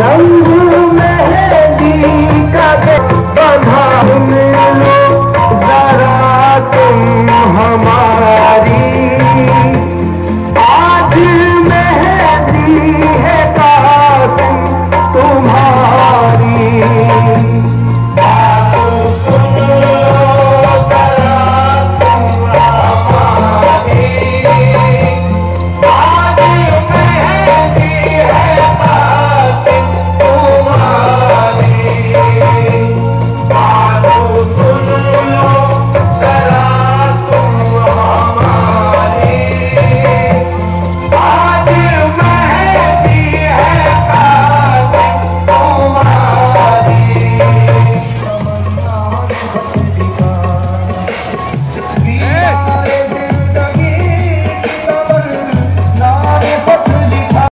as